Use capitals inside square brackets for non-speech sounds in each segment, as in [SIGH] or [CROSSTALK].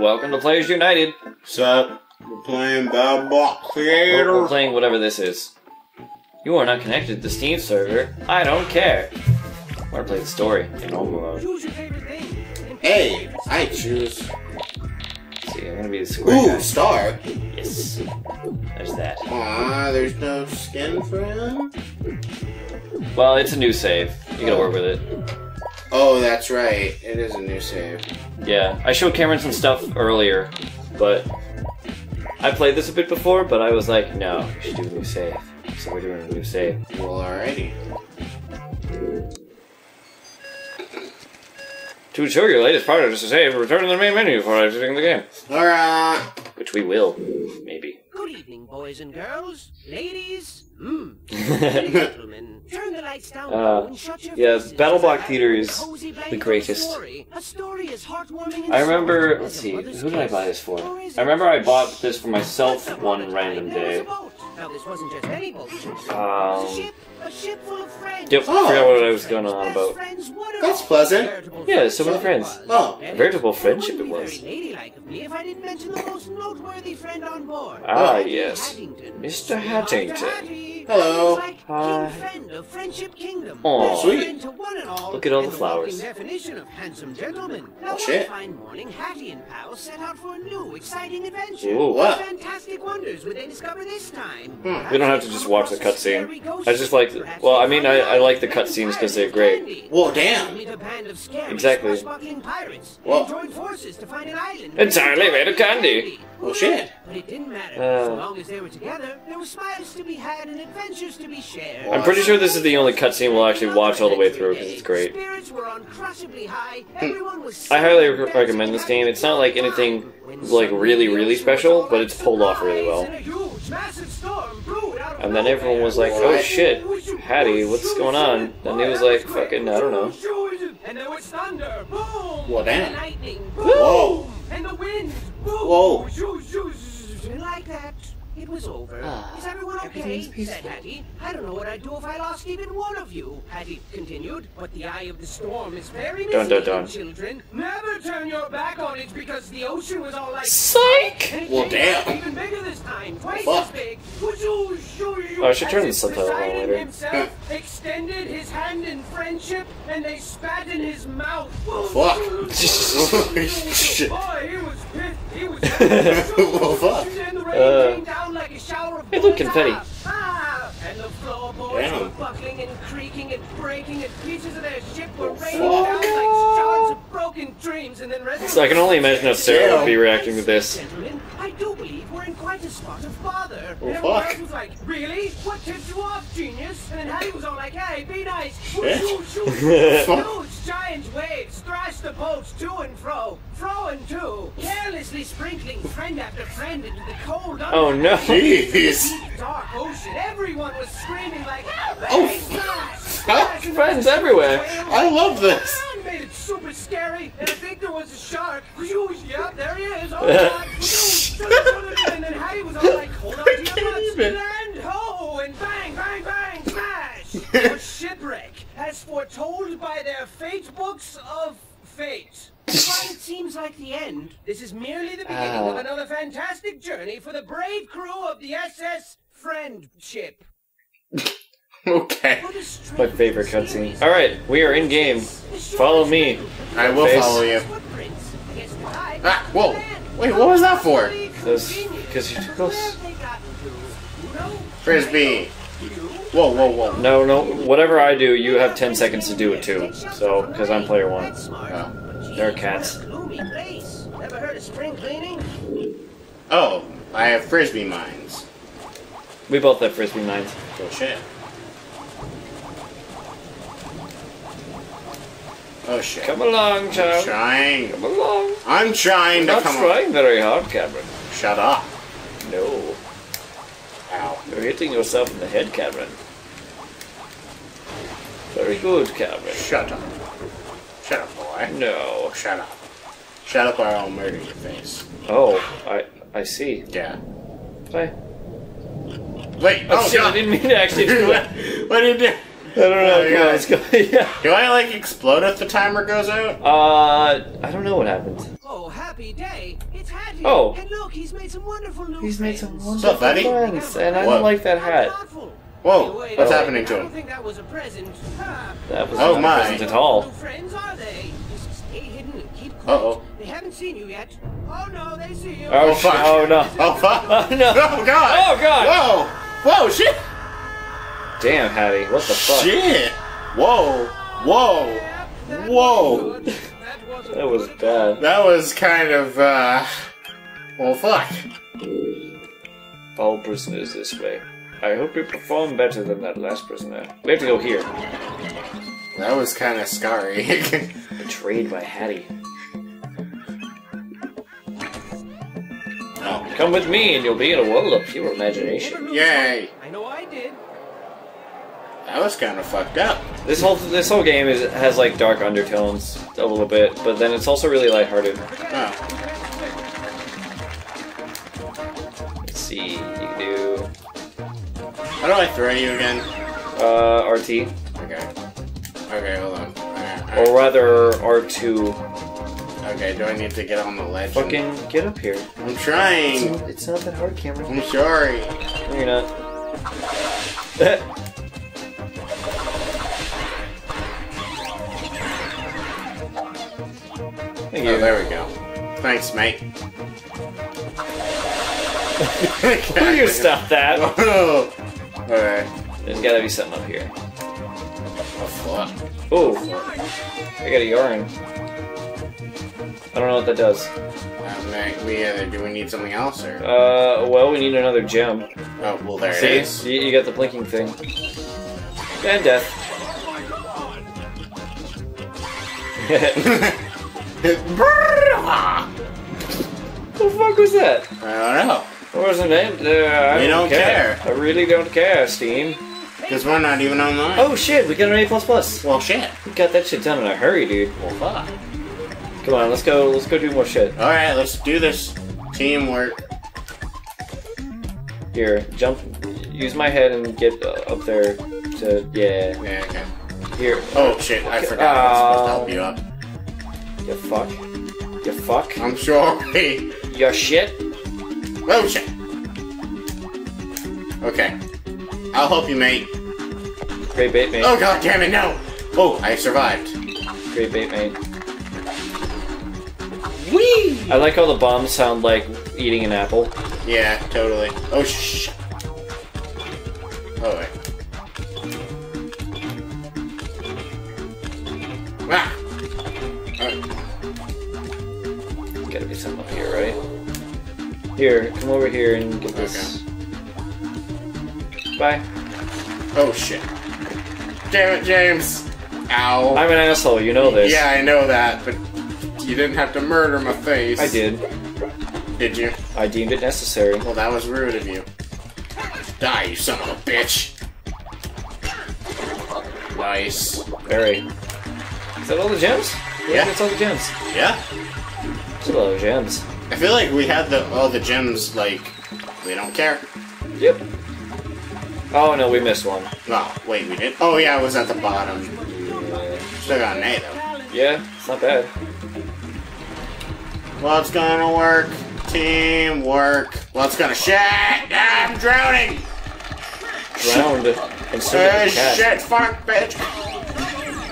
Welcome to Players United. Sup? We're playing Bad Box We're, Theater. we're playing whatever this is. You are not connected to the Steam server. I don't care. I want to play the story in normal mode. Choose your favorite thing. Hey, I choose. See, I'm gonna be the square guy. Ooh, star. Yes. There's that. Aw, there's no skin for him? Well, it's a new save. You gotta work with it. Oh, that's right. It is a new save. Yeah, I showed Cameron some stuff earlier, but I played this a bit before, but I was like, no, we should do a new save. So we're doing a new save. Well, alrighty. To ensure your latest product is to save, return to the main menu before exiting the game. Alright. Which we will, maybe. Good evening, boys and girls, ladies, hmm, [LAUGHS] gentlemen. Turn the lights down Uh, and shut your yeah, Battle Block Theater is the greatest. Story. A story and I remember, let's see, who did I buy this for? I remember I bought this for myself one random day. About. Now, this wasn't just any boat. It was Um, a ship, a ship full of friends. Yep, Oh. forgot what I was going on about. friends, what are That's pleasant. Yeah, so we're friends. Oh. And Veritable friendship it was. ladylike of me if I didn't mention the most noteworthy friend on board. Ah, Hatty yes. Hattington. Mr. Mr. Hattington. Hello. Like Hi. King Friendship Kingdom. Aw. Sweet. to one and all, Look at all the flowers. definition of handsome gentleman. Oh, now, Oh, shit. fine morning, Hatty and pals set out for a new, exciting adventure. Ooh. What? fantastic wonders would they discover this time? Hmm, we don't have to just watch the cutscene. I just like, well, I mean, I, I like the cutscenes because they're great. Well, damn. Meet a band of scary, Exactly. Well- They joined forces to find an island. Entirely made of candy. Well, shit. But it didn't matter. Uh. so long as they were together, there were smiles to be had and adventures to be shared. I'm pretty sure this is the only cutscene we'll actually watch all the way through because it's great. Spirits were uncrushably high. Everyone was I highly re- recommend this game. It's not like anything like really, really special, but it's pulled off really well. And then everyone was like, "Oh shit, Hatty, what's going on?" And he was like, "Fucking, I don't know." And there was thunder, boom! Well, damn. And lightning, Whoa. boom! And the wind, boom! Whoa. Shoo, shoo, shoo. Like that, it was over. Ah, Is everyone okay? everything's said. Hatty. I don't know what I'd do if I lost even one of you. Hatty continued. But the eye of the storm is very Dun, dun, misleading, dun. children. Never turn your back on it because the ocean was all like. Psych! And Well, damn. Even bigger this time, twice Fuck. as big. Woo-shoo, Oh, I should turn as the if subtitles on later. himself [LAUGHS] extended his hand in friendship, and they spat in his mouth. Fuck. [LAUGHS] Shit. Boy, he was pissed. He was Well, fuck. And the rain Uh, came down like a shower of hey, look, confetti. And the floorboards Damn. buckling and creaking and breaking, and pieces of their ship were raining fuck. down like shards of broken dreams, and then So I can only imagine how Sarah would be reacting to this. I do believe we're in quite a spot of bother. Well, and fuck. else was like, really? What tipped you off, genius? And then Hatty was all like, hey, be nice. [LAUGHS] Huge giant waves thrashed the boats to and fro, fro and to, carelessly sprinkling friend after friend into the cold Oh no! Jeez. deep, dark ocean. Everyone was screaming like! Oh, splash, Friends everywhere. I love this. Made it super scary, and I think there was a shark. [LAUGHS] Yeah, there he is. Oh [LAUGHS] God! And then Hatty was all like, "Hold on to your butts, land ho!" And bang, bang, bang, smash! [LAUGHS] a shipwreck, as foretold by their fate books of fate. While it seems like the end, this is merely the beginning Ah. of another fantastic journey for the brave crew of the SS Friendship. [LAUGHS] Okay. What My favorite cutscene. Alright, we are in game. Follow me. I will Face. follow you. Footprints against the tide. Ah, whoa. Wait, what was that for? Because because you're too close. Frisbee. Whoa, whoa, whoa. No, no. Whatever I do, you have 10 seconds to do it too. So, because I'm player one. Oh. There are cats. Gloomy place. Ever heard of spring cleaning? Oh, I have frisbee mines. We both have frisbee mines. Oh shit. Oh shit. Come along, I'm trying. Come along. I'm trying to Not come trying very hard, Cameron. Shut up. No. Ow. You're hitting yourself in the head, Cameron. Very good, Cameron. Shut up. Shut up, boy. No. Shut up. Shut up or I'll murder your face. Oh, I I see. Yeah. Bye. Wait. Oh, Oh, shit, I didn't mean to actually [LAUGHS] do it. what did you do? I don't know. Oh, Come yeah. on, let's go. yeah. Do I like explode if the timer goes out? Uh, I don't know what happened. Oh, happy happy day. It's Hatty. Oh. And look, he's made some wonderful new He's made some friends. What's up, buddy? friends, and I What? don't like that hat. Whoa, Wait, what's wait, happening to I don't him? think that was a present. That was Oh, not my. a present at all. No friends, are they? Just stay hidden and keep quiet. Uh-oh. They haven't seen you yet. Oh no, they see you. Oh, Oh, fuck. oh no. [LAUGHS] Oh fuck! Oh, no. [LAUGHS] Oh god! Oh, God. Whoa! Whoa! Shit! Damn, Hatty, what the fuck? Shit! Whoa! Whoa! That Whoa. That wasn't That was good. bad. That was kind of uh. Well, fuck. All prisoners this way. I hope you perform better than that last prisoner. We have to go here. That was kind of scary. [LAUGHS] Betrayed by Hatty. oh. Come with me and you'll be in a world of pure imagination. Yay! I know I did. That was kind of fucked up. This whole this whole game is has like dark undertones a little bit, but then it's also really lighthearted. Oh. Let's see, you can do How do I throw you again? uh, RT, Okay. Okay, hold on. Or rather R2. Okay, do I need to get on the ledge? Fucking get up here. I'm It's, trying. it's not that hard, Cameron. I'm sorry. No, you're not. [LAUGHS] Thank Oh, you. there we go. Thanks, mate. Will you stop that? [LAUGHS] Oh. Alright. There's gotta be something up here. Oh, fuck. Oh, I got a yarn. I don't know what that does. We, uh, do we need something else, or? Uh, well, we need another gem. Oh, well, there See? it is. You, you got the blinking thing. And death. [LAUGHS] I the fuck was that? I don't know. What was the name? Uh, I We don't care. I really don't care, Steam. Because we're not even online. Oh shit, we got an A++. plus plus. Well, shit. We got that shit done in a hurry, dude. Well, fuck. Come on, let's go. Let's go do more shit. Alright, let's do this. Teamwork. Here, jump. Use my head and get uh, up there. To yeah. Yeah, okay. Here. Oh, shit, I forgot I was supposed to help you up. You fuck. You fuck. I'm sorry. You shit. Oh, shit. Okay. I'll help you, mate. Great bait, mate. Oh, god damn it, no! Oh, I survived. Great bait, mate. Whee! I like how the bombs sound like eating an apple. Yeah, totally. Oh, shh. Oh, wait. Ah! Uh, Gotta be something up here, right? Here, come over here and get this. Bye. oh, shit. Damn it, James! Ow. I'm an asshole, you know this. Yeah, I know that, but you didn't have to murder my face. I did. Did you? I deemed it necessary. Well, that was rude of you. Die, you son of a bitch! Nice. Very. Is that all the gems? Yeah. That's all the gems. Yeah? That's a lot of gems. I feel like we had the all the gems, like, we don't care. Yep. Oh no, we missed one. No, wait, we did? Oh, yeah, it was at the bottom. Still got an A, though. yeah it's not bad. What's gonna work? Teamwork. What's gonna shit? Ah, I'm drowning! Drowned and soon Uh, shit, fuck, bitch!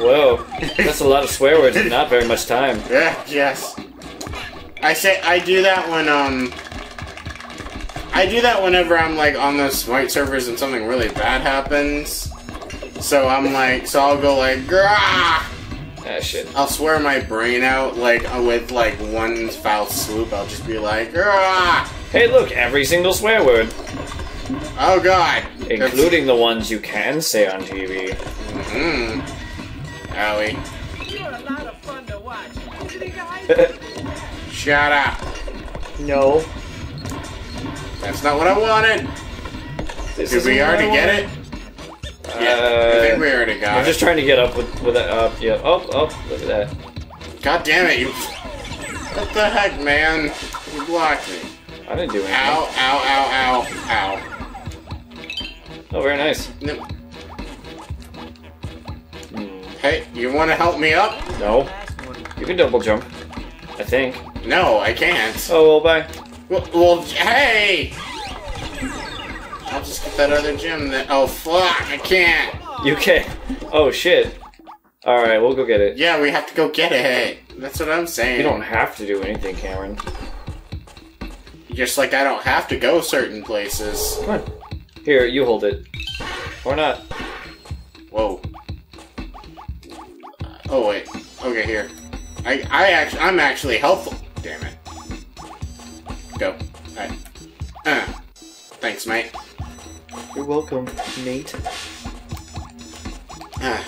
Whoa, that's a lot of swear words and not very much time. Yeah, yes. I say I do that when um I do that whenever I'm like on the Smite servers and something really bad happens. So I'm like, so I'll go like, Grah! Ah, shit. I'll swear my brain out like uh, with like one foul swoop. I'll just be like, Grah! Hey, look, every single swear word, Oh god, including the ones you can say on TV. Hmm. Allie, You're a lot of fun to watch. Isn't it, guys? shut up. no. That's not what I wanted. This Did we already get it? Yeah, I think we already got I'm it. just trying to get up with with that up. Yeah. Oh, oh, look at that. God damn it, you. What the heck, man? You blocked me. I didn't do anything. Ow, ow, ow, ow, ow. Oh, very nice. No. Hmm. Hey, you want to help me up? No, you can double jump. I think. No, I can't. Oh, well, bye. Well, well, hey! I'll just get that other gem that. Oh, fuck, I can't. You can't. Oh, shit. Alright, we'll go get it. Yeah, we have to go get it. That's what I'm saying. You don't have to do anything, Cameron. Just like I don't have to go certain places. Come on. Here, you hold it. Or not. Whoa. Uh, oh wait. Okay, here. I I actually I'm actually helpful. Damn it. Go. Alright. Uh. Thanks, mate. You're welcome, mate. Ah.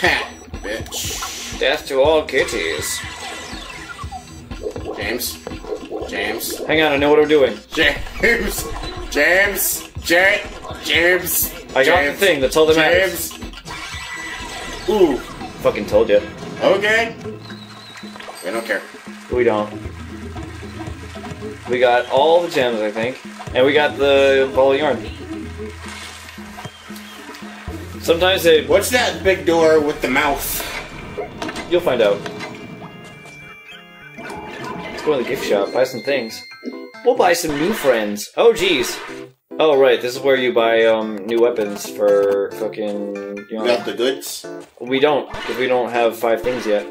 Ha, bitch. Death to all kitties. James. James. Hang on, I know what I'm doing. James. James. J. James. I got James. the thing, that's all that matters. James. Ooh. Fucking told you. Okay. We don't care. We don't. We got all the gems, I think. And we got the ball of yarn. Sometimes they... What's that big door with the mouth? You'll find out. Let's go to the gift shop, buy some things. We'll buy some new friends. Oh, jeez. Oh, right, this is where you buy um, new weapons for fucking... You know, Got the goods? we don't, because we don't have five things yet.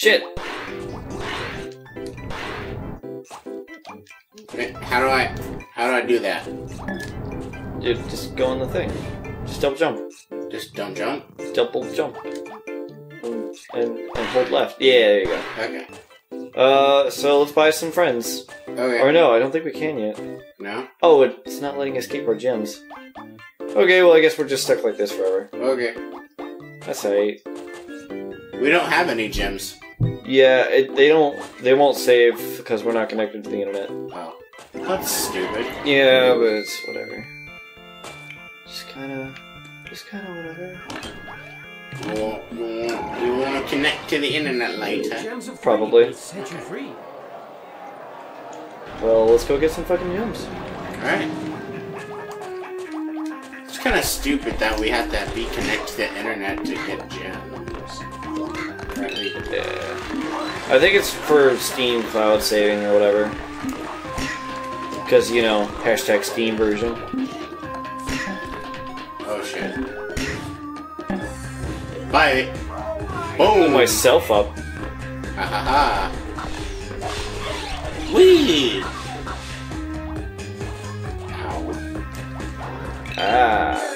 Shit! How do I how do I do that? Just go on the thing. Just double jump. Just don't jump? Double jump. And, and, and hold left. Yeah, there you go. Okay. Uh, so let's buy some friends. Okay. Or no, I don't think we can yet. No? Oh, it's not letting us keep our gems. Okay, well I guess we're just stuck like this forever. Okay. That's alright. We don't have any gems. Yeah, it, they don't. They won't save because we're not connected to the internet. Oh. That's stupid. Yeah, but it's whatever. Just kind of, just kind of whatever. You want, you want, you want to connect to the internet later? Gems are free. Probably. It'll Set you free. Well, let's go get some fucking gems. Alright. It's kind of stupid that we have to be connected to the internet to get gems. Apparently. Yeah. I think it's for Steam cloud saving or whatever. Because, you know, hashtag Steam version. Oh shit. Bye. Boom. myself up. Ha ha ha. Whee! Ow. Ah.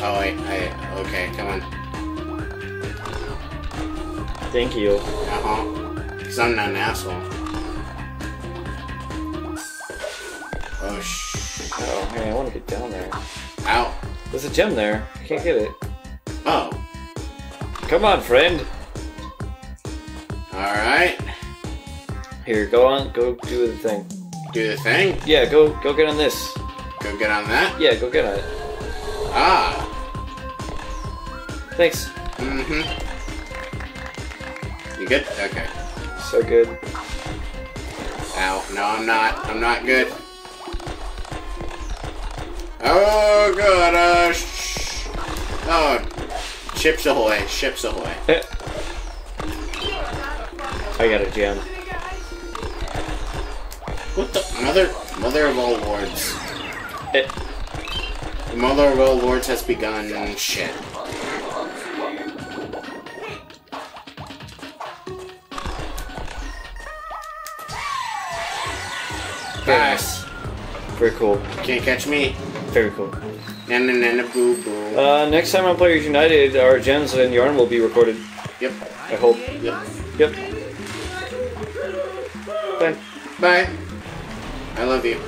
Oh, wait, I, okay, come on. Thank you. Uh-huh. Because I'm not an asshole. Oh, sh... Oh, man, I want to get down there. Ow. There's a gem there. I can't get it. Oh. Come on, friend. Alright. Here, go on. Go do the thing. Do the thing. Yeah, go go get on this. Go get on that. Yeah, go get on it. Ah. Thanks. Mm-hmm. You good? Okay. So good. Ow. No, I'm not. I'm not good. Oh, God. Uh, sh- oh. Ships ahoy. Ships ahoy. Eh. I got a gem. What the? Mother, mother of all lords. Eh. The mother of all lords has begun. Shit. Very nice. Very cool. Can't catch me. Very cool. Na na na na boo boo. Uh, next time on Players United, our gems and yarn will be recorded. Yep. I hope. Yep. Yep. Bye. Bye. I love you.